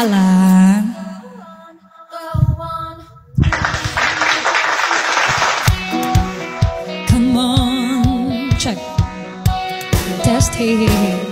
Alan. Come on, check. Test. Hey.